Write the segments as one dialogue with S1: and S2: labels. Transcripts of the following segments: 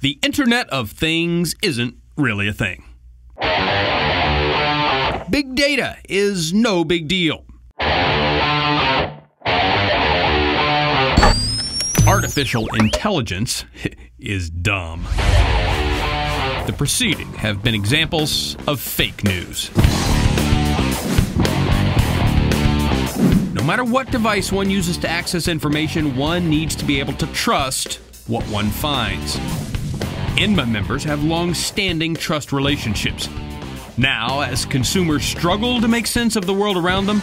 S1: the Internet of Things isn't really a thing. Big data is no big deal. Artificial intelligence is dumb. The preceding have been examples of fake news. No matter what device one uses to access information, one needs to be able to trust what one finds. INMA members have long standing trust relationships. Now, as consumers struggle to make sense of the world around them,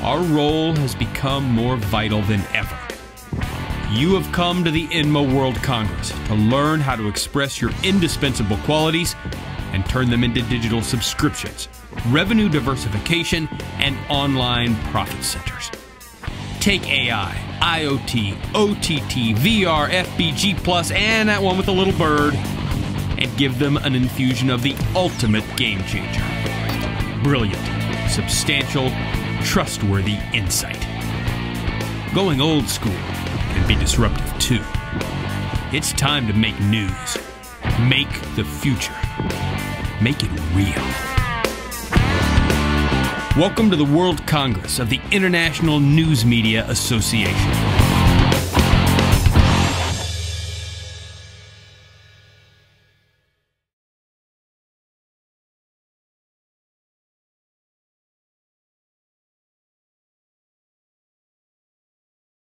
S1: our role has become more vital than ever. You have come to the INMA World Congress to learn how to express your indispensable qualities and turn them into digital subscriptions, revenue diversification, and online profit centers. Take AI, IoT, OTT, VR, FBG, Plus, and that one with a little bird, and give them an infusion of the ultimate game changer. Brilliant, substantial, trustworthy insight. Going old school can be disruptive too. It's time to make news. Make the future. Make it real. Welcome to the World Congress of the International News Media Association.